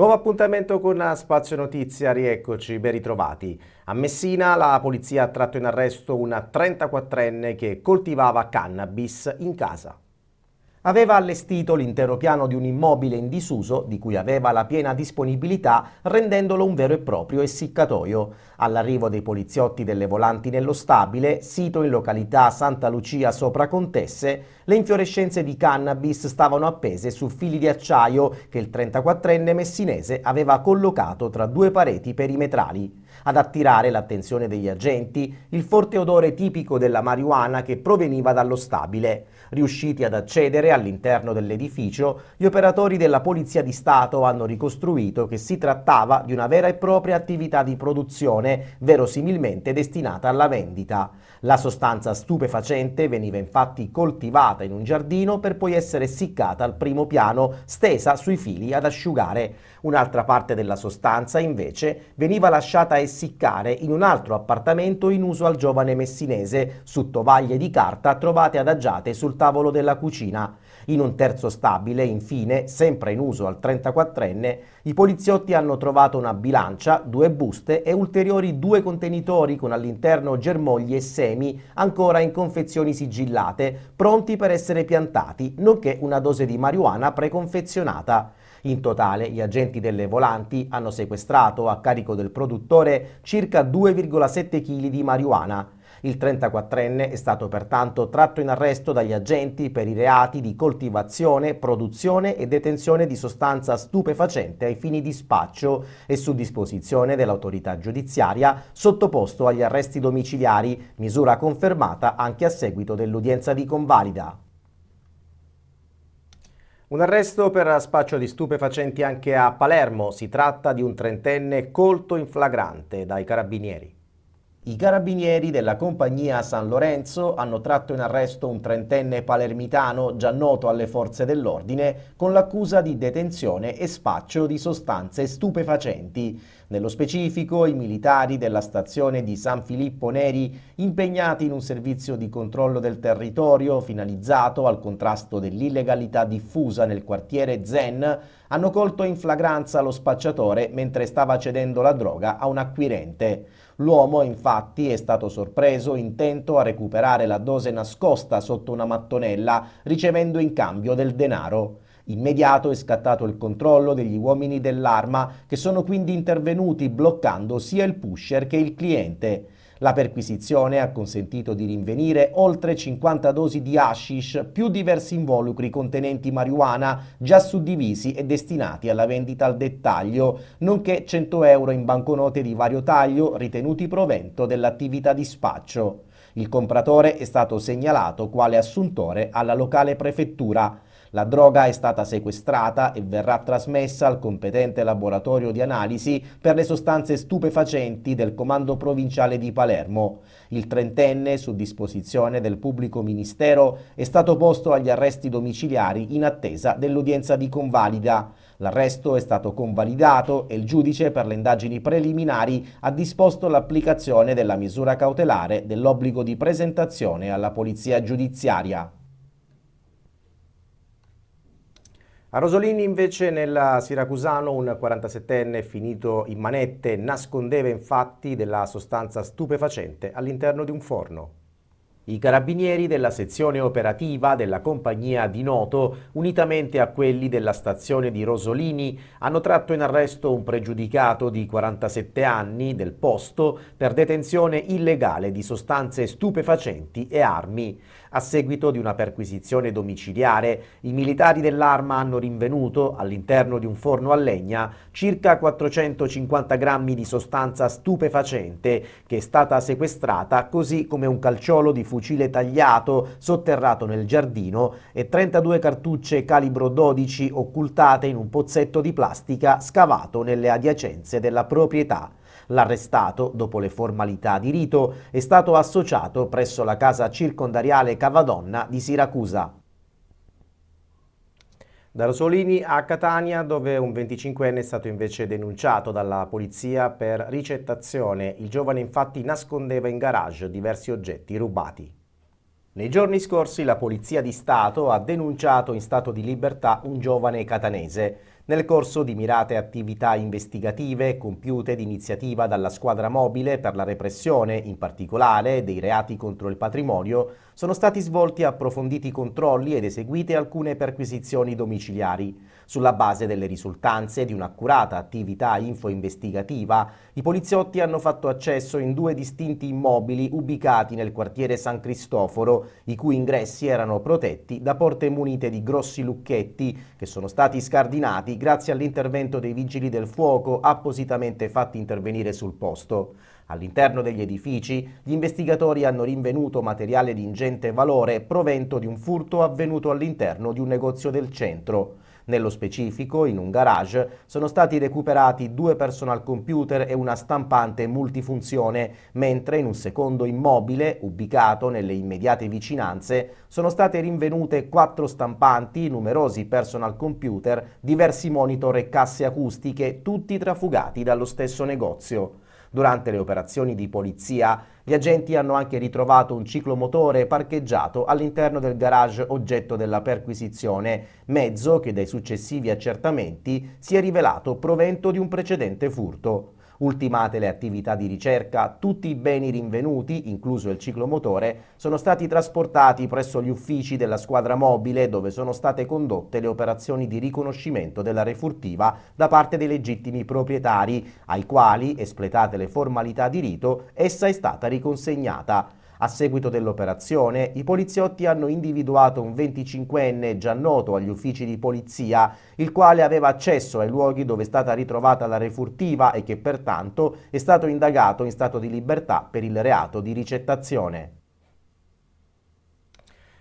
Nuovo appuntamento con Spazio Notizia, rieccoci, ben ritrovati. A Messina la polizia ha tratto in arresto una 34enne che coltivava cannabis in casa aveva allestito l'intero piano di un immobile in disuso di cui aveva la piena disponibilità rendendolo un vero e proprio essiccatoio. All'arrivo dei poliziotti delle volanti nello stabile, sito in località Santa Lucia sopra Contesse, le infiorescenze di cannabis stavano appese su fili di acciaio che il 34enne messinese aveva collocato tra due pareti perimetrali. Ad attirare l'attenzione degli agenti il forte odore tipico della marijuana che proveniva dallo stabile. Riusciti ad accedere all'interno dell'edificio, gli operatori della Polizia di Stato hanno ricostruito che si trattava di una vera e propria attività di produzione, verosimilmente destinata alla vendita. La sostanza stupefacente veniva infatti coltivata in un giardino per poi essere essiccata al primo piano, stesa sui fili ad asciugare. Un'altra parte della sostanza, invece, veniva lasciata essiccare in un altro appartamento in uso al giovane messinese, su tovaglie di carta trovate adagiate sul tavolo della cucina. In un terzo stabile, infine, sempre in uso al 34enne, i poliziotti hanno trovato una bilancia, due buste e ulteriori due contenitori con all'interno germogli e semi ancora in confezioni sigillate, pronti per essere piantati, nonché una dose di marijuana preconfezionata. In totale gli agenti delle volanti hanno sequestrato a carico del produttore circa 2,7 kg di marijuana. Il 34enne è stato pertanto tratto in arresto dagli agenti per i reati di coltivazione, produzione e detenzione di sostanza stupefacente ai fini di spaccio e su disposizione dell'autorità giudiziaria sottoposto agli arresti domiciliari, misura confermata anche a seguito dell'udienza di convalida. Un arresto per spaccio di stupefacenti anche a Palermo. Si tratta di un trentenne colto in flagrante dai carabinieri. I carabinieri della compagnia San Lorenzo hanno tratto in arresto un trentenne palermitano già noto alle forze dell'ordine con l'accusa di detenzione e spaccio di sostanze stupefacenti. Nello specifico, i militari della stazione di San Filippo Neri, impegnati in un servizio di controllo del territorio finalizzato al contrasto dell'illegalità diffusa nel quartiere Zen, hanno colto in flagranza lo spacciatore mentre stava cedendo la droga a un acquirente. L'uomo infatti è stato sorpreso intento a recuperare la dose nascosta sotto una mattonella ricevendo in cambio del denaro. Immediato è scattato il controllo degli uomini dell'arma che sono quindi intervenuti bloccando sia il pusher che il cliente. La perquisizione ha consentito di rinvenire oltre 50 dosi di hashish più diversi involucri contenenti marijuana già suddivisi e destinati alla vendita al dettaglio, nonché 100 euro in banconote di vario taglio ritenuti provento dell'attività di spaccio. Il compratore è stato segnalato quale assuntore alla locale prefettura. La droga è stata sequestrata e verrà trasmessa al competente laboratorio di analisi per le sostanze stupefacenti del Comando Provinciale di Palermo. Il trentenne, su disposizione del pubblico ministero, è stato posto agli arresti domiciliari in attesa dell'udienza di convalida. L'arresto è stato convalidato e il giudice per le indagini preliminari ha disposto l'applicazione della misura cautelare dell'obbligo di presentazione alla polizia giudiziaria. A Rosolini invece nel Siracusano un 47enne finito in manette nascondeva infatti della sostanza stupefacente all'interno di un forno. I carabinieri della sezione operativa della compagnia di Noto, unitamente a quelli della stazione di Rosolini, hanno tratto in arresto un pregiudicato di 47 anni del posto per detenzione illegale di sostanze stupefacenti e armi. A seguito di una perquisizione domiciliare, i militari dell'arma hanno rinvenuto, all'interno di un forno a legna, circa 450 grammi di sostanza stupefacente che è stata sequestrata così come un calciolo di fucile tagliato sotterrato nel giardino e 32 cartucce calibro 12 occultate in un pozzetto di plastica scavato nelle adiacenze della proprietà. L'arrestato, dopo le formalità di rito, è stato associato presso la casa circondariale Cavadonna di Siracusa. Da Rosolini a Catania, dove un 25enne è stato invece denunciato dalla polizia per ricettazione. Il giovane infatti nascondeva in garage diversi oggetti rubati. Nei giorni scorsi la Polizia di Stato ha denunciato in stato di libertà un giovane catanese. Nel corso di mirate attività investigative compiute d'iniziativa dalla squadra mobile per la repressione, in particolare dei reati contro il patrimonio, sono stati svolti approfonditi controlli ed eseguite alcune perquisizioni domiciliari. Sulla base delle risultanze di un'accurata attività info-investigativa, i poliziotti hanno fatto accesso in due distinti immobili ubicati nel quartiere San Cristoforo, i cui ingressi erano protetti da porte munite di grossi lucchetti che sono stati scardinati grazie all'intervento dei vigili del fuoco appositamente fatti intervenire sul posto. All'interno degli edifici gli investigatori hanno rinvenuto materiale di ingente valore provento di un furto avvenuto all'interno di un negozio del centro. Nello specifico, in un garage, sono stati recuperati due personal computer e una stampante multifunzione, mentre in un secondo immobile, ubicato nelle immediate vicinanze, sono state rinvenute quattro stampanti, numerosi personal computer, diversi monitor e casse acustiche, tutti trafugati dallo stesso negozio. Durante le operazioni di polizia, gli agenti hanno anche ritrovato un ciclomotore parcheggiato all'interno del garage oggetto della perquisizione, mezzo che dai successivi accertamenti si è rivelato provento di un precedente furto. Ultimate le attività di ricerca, tutti i beni rinvenuti, incluso il ciclomotore, sono stati trasportati presso gli uffici della squadra mobile dove sono state condotte le operazioni di riconoscimento della refurtiva da parte dei legittimi proprietari, ai quali, espletate le formalità di rito, essa è stata riconsegnata. A seguito dell'operazione, i poliziotti hanno individuato un 25enne già noto agli uffici di polizia, il quale aveva accesso ai luoghi dove è stata ritrovata la refurtiva e che pertanto è stato indagato in stato di libertà per il reato di ricettazione.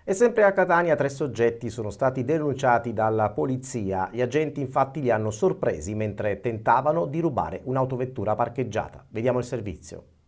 E sempre a Catania tre soggetti sono stati denunciati dalla polizia. Gli agenti infatti li hanno sorpresi mentre tentavano di rubare un'autovettura parcheggiata. Vediamo il servizio.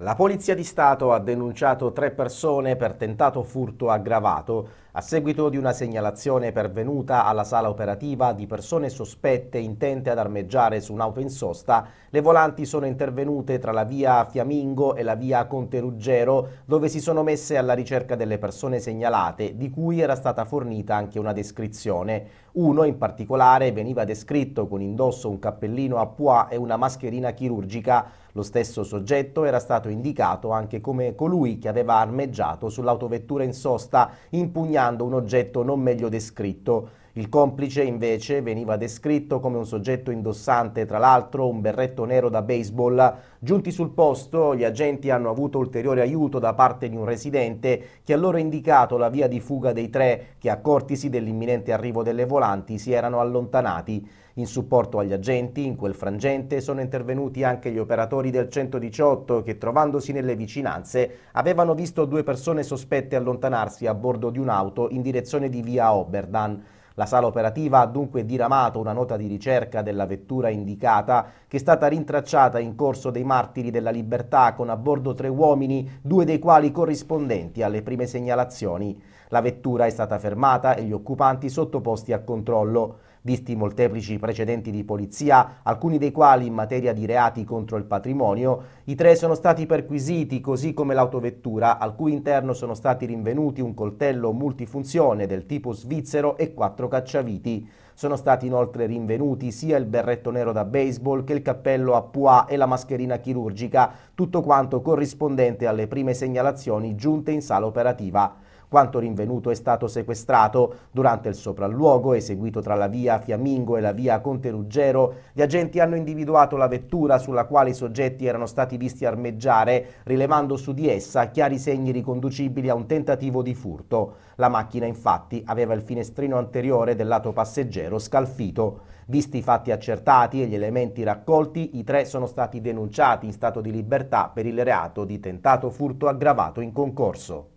La Polizia di Stato ha denunciato tre persone per tentato furto aggravato a seguito di una segnalazione pervenuta alla sala operativa di persone sospette intente ad armeggiare su un'auto in sosta. Le volanti sono intervenute tra la via Fiamingo e la via Conte Ruggero dove si sono messe alla ricerca delle persone segnalate di cui era stata fornita anche una descrizione. Uno in particolare veniva descritto con indosso un cappellino a pois e una mascherina chirurgica lo stesso soggetto era stato indicato anche come colui che aveva armeggiato sull'autovettura in sosta impugnando un oggetto non meglio descritto. Il complice invece veniva descritto come un soggetto indossante tra l'altro un berretto nero da baseball. Giunti sul posto, gli agenti hanno avuto ulteriore aiuto da parte di un residente che ha loro indicato la via di fuga dei tre che, accortisi dell'imminente arrivo delle volanti, si erano allontanati. In supporto agli agenti, in quel frangente, sono intervenuti anche gli operatori del 118 che, trovandosi nelle vicinanze, avevano visto due persone sospette allontanarsi a bordo di un'auto in direzione di via Oberdan. La sala operativa ha dunque diramato una nota di ricerca della vettura indicata che è stata rintracciata in corso dei Martiri della Libertà con a bordo tre uomini, due dei quali corrispondenti alle prime segnalazioni. La vettura è stata fermata e gli occupanti sottoposti a controllo visti molteplici precedenti di polizia, alcuni dei quali in materia di reati contro il patrimonio, i tre sono stati perquisiti così come l'autovettura, al cui interno sono stati rinvenuti un coltello multifunzione del tipo svizzero e quattro cacciaviti. Sono stati inoltre rinvenuti sia il berretto nero da baseball che il cappello a pois e la mascherina chirurgica, tutto quanto corrispondente alle prime segnalazioni giunte in sala operativa. Quanto rinvenuto è stato sequestrato. Durante il sopralluogo, eseguito tra la via Fiammingo e la via Conte Ruggero, gli agenti hanno individuato la vettura sulla quale i soggetti erano stati visti armeggiare, rilevando su di essa chiari segni riconducibili a un tentativo di furto. La macchina infatti aveva il finestrino anteriore del lato passeggero scalfito. Visti i fatti accertati e gli elementi raccolti, i tre sono stati denunciati in stato di libertà per il reato di tentato furto aggravato in concorso.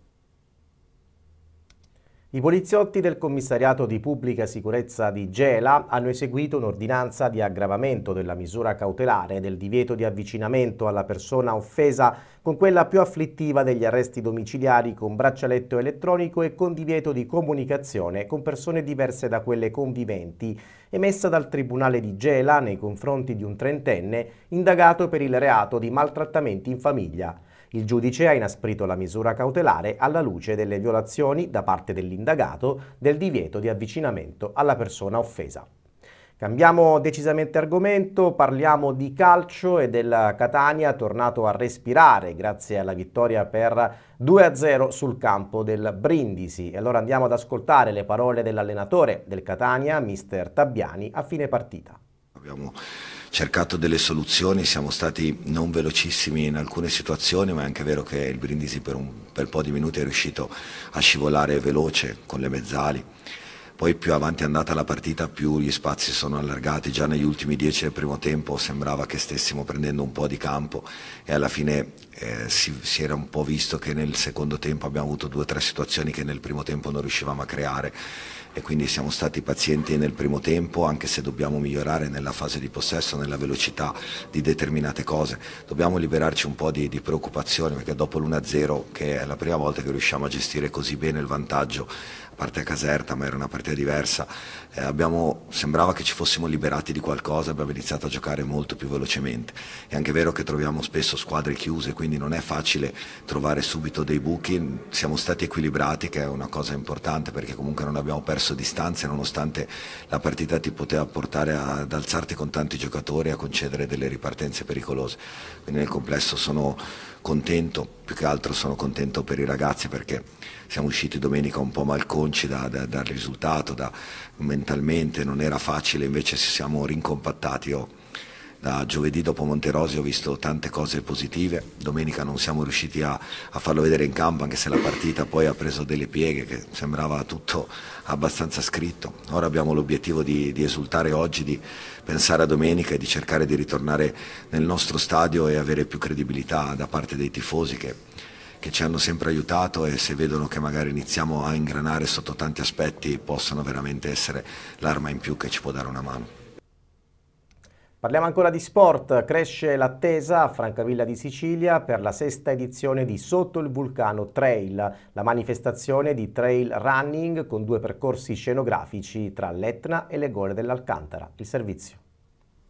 I poliziotti del commissariato di pubblica sicurezza di Gela hanno eseguito un'ordinanza di aggravamento della misura cautelare del divieto di avvicinamento alla persona offesa con quella più afflittiva degli arresti domiciliari con braccialetto elettronico e con divieto di comunicazione con persone diverse da quelle conviventi, emessa dal Tribunale di Gela nei confronti di un trentenne indagato per il reato di maltrattamenti in famiglia. Il giudice ha inasprito la misura cautelare alla luce delle violazioni da parte dell'indagato del divieto di avvicinamento alla persona offesa. Cambiamo decisamente argomento, parliamo di calcio e del Catania tornato a respirare grazie alla vittoria per 2-0 sul campo del Brindisi. E allora andiamo ad ascoltare le parole dell'allenatore del Catania, mister Tabbiani, a fine partita. Abbiamo cercato delle soluzioni, siamo stati non velocissimi in alcune situazioni, ma è anche vero che il Brindisi per un bel po' di minuti è riuscito a scivolare veloce con le mezzali poi più avanti è andata la partita più gli spazi sono allargati, già negli ultimi dieci del primo tempo sembrava che stessimo prendendo un po' di campo e alla fine eh, si, si, era un po' visto che nel secondo tempo abbiamo avuto due o tre situazioni che nel primo tempo non riuscivamo a creare e quindi siamo stati pazienti nel primo tempo anche se dobbiamo migliorare nella fase di possesso, nella velocità di determinate cose. Dobbiamo liberarci un po' di, di preoccupazione perché dopo l'1-0 che è la prima volta che riusciamo a gestire così bene il vantaggio parte a Caserta, ma era una partita diversa. Eh, abbiamo, sembrava che ci fossimo liberati di qualcosa, abbiamo iniziato a giocare molto più velocemente. È anche vero che troviamo spesso squadre chiuse, quindi non è facile trovare subito dei buchi. Siamo stati equilibrati, che è una cosa importante perché comunque non abbiamo perso distanze, nonostante la partita ti poteva portare ad alzarti con tanti giocatori e a concedere delle ripartenze pericolose. Quindi nel complesso sono contento, più che altro sono contento per i ragazzi perché siamo usciti domenica un po' malconci da, da, dal risultato, da, mentalmente non era facile, invece ci siamo rincompattati. Io da giovedì dopo Monterosi ho visto tante cose positive, domenica non siamo riusciti a, a, farlo vedere in campo anche se la partita poi ha preso delle pieghe che sembrava tutto abbastanza scritto. Ora abbiamo l'obiettivo di, di esultare oggi, di pensare a domenica e di cercare di ritornare nel nostro stadio e avere più credibilità da parte dei tifosi che, che ci hanno sempre aiutato e se vedono che magari iniziamo a ingranare sotto tanti aspetti possono veramente essere l'arma in più che ci può dare una mano. Parliamo ancora di sport, cresce l'attesa a Francavilla di Sicilia per la sesta edizione di Sotto il Vulcano Trail, la manifestazione di trail running con due percorsi scenografici tra l'Etna e le gole dell'Alcantara. Il servizio.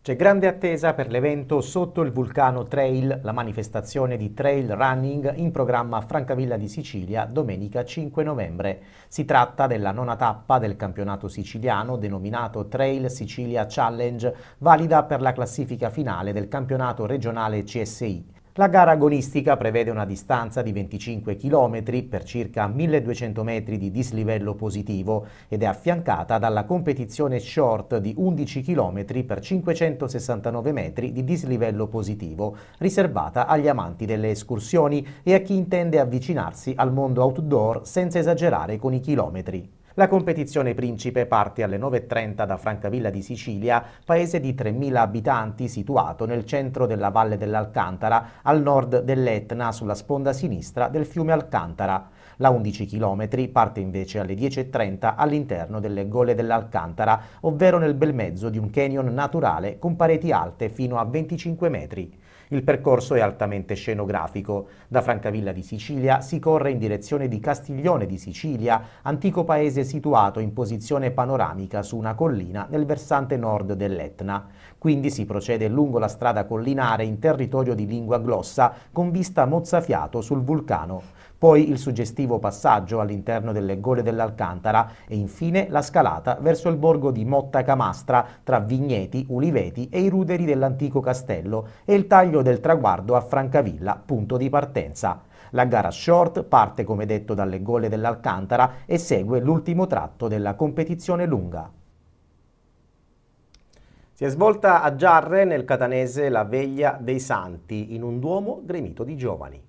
C'è grande attesa per l'evento Sotto il Vulcano Trail, la manifestazione di trail running in programma a Francavilla di Sicilia domenica 5 novembre. Si tratta della nona tappa del campionato siciliano denominato Trail Sicilia Challenge, valida per la classifica finale del campionato regionale CSI. La gara agonistica prevede una distanza di 25 km per circa 1200 metri di dislivello positivo ed è affiancata dalla competizione short di 11 km per 569 metri di dislivello positivo, riservata agli amanti delle escursioni e a chi intende avvicinarsi al mondo outdoor senza esagerare con i chilometri. La competizione principe parte alle 9.30 da Francavilla di Sicilia, paese di 3.000 abitanti situato nel centro della Valle dell'Alcantara, al nord dell'Etna, sulla sponda sinistra del fiume Alcantara. La 11 km parte invece alle 10.30 all'interno delle gole dell'Alcantara, ovvero nel bel mezzo di un canyon naturale con pareti alte fino a 25 metri. Il percorso è altamente scenografico. Da Francavilla di Sicilia si corre in direzione di Castiglione di Sicilia, antico paese situato in posizione panoramica su una collina nel versante nord dell'Etna. Quindi si procede lungo la strada collinare in territorio di lingua glossa con vista mozzafiato sul vulcano poi il suggestivo passaggio all'interno delle gole dell'Alcantara e infine la scalata verso il borgo di Motta Camastra tra vigneti, uliveti e i ruderi dell'antico castello e il taglio del traguardo a Francavilla, punto di partenza. La gara short parte come detto dalle gole dell'Alcantara e segue l'ultimo tratto della competizione lunga. Si è svolta a Giarre nel catanese la veglia dei santi in un duomo gremito di giovani.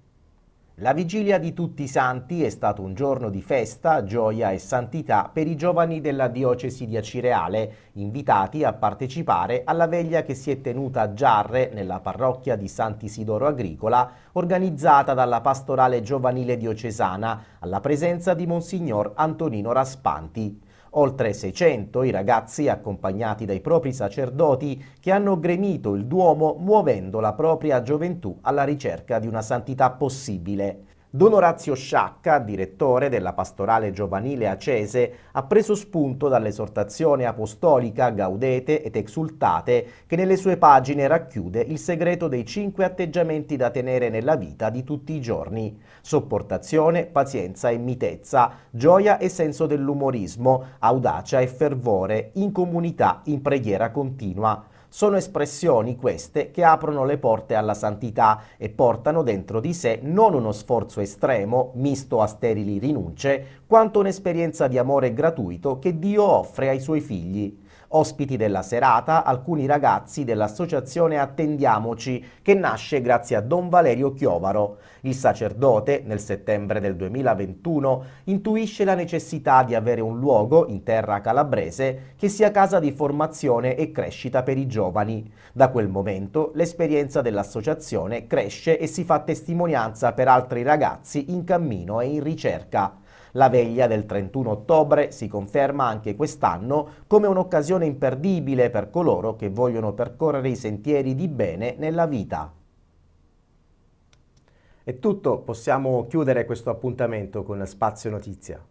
La vigilia di tutti i santi è stato un giorno di festa, gioia e santità per i giovani della diocesi di Acireale, invitati a partecipare alla veglia che si è tenuta a Giarre nella parrocchia di Sant'Isidoro Agricola, organizzata dalla pastorale giovanile diocesana, alla presenza di Monsignor Antonino Raspanti. Oltre 600 i ragazzi accompagnati dai propri sacerdoti che hanno gremito il Duomo muovendo la propria gioventù alla ricerca di una santità possibile. Don Orazio Sciacca, direttore della pastorale giovanile acese, ha preso spunto dall'esortazione apostolica Gaudete et exultate che nelle sue pagine racchiude il segreto dei cinque atteggiamenti da tenere nella vita di tutti i giorni. Sopportazione, pazienza e mitezza, gioia e senso dell'umorismo, audacia e fervore, in comunità, in preghiera continua. Sono espressioni queste che aprono le porte alla santità e portano dentro di sé non uno sforzo estremo, misto a sterili rinunce, quanto un'esperienza di amore gratuito che Dio offre ai suoi figli. Ospiti della serata alcuni ragazzi dell'associazione Attendiamoci che nasce grazie a Don Valerio Chiovaro. Il sacerdote, nel settembre del 2021, intuisce la necessità di avere un luogo in terra calabrese che sia casa di formazione e crescita per i giovani. Da quel momento l'esperienza dell'associazione cresce e si fa testimonianza per altri ragazzi in cammino e in ricerca. La veglia del 31 ottobre si conferma anche quest'anno come un'occasione imperdibile per coloro che vogliono percorrere i sentieri di bene nella vita. È tutto, possiamo chiudere questo appuntamento con Spazio Notizia.